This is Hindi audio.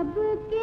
सबके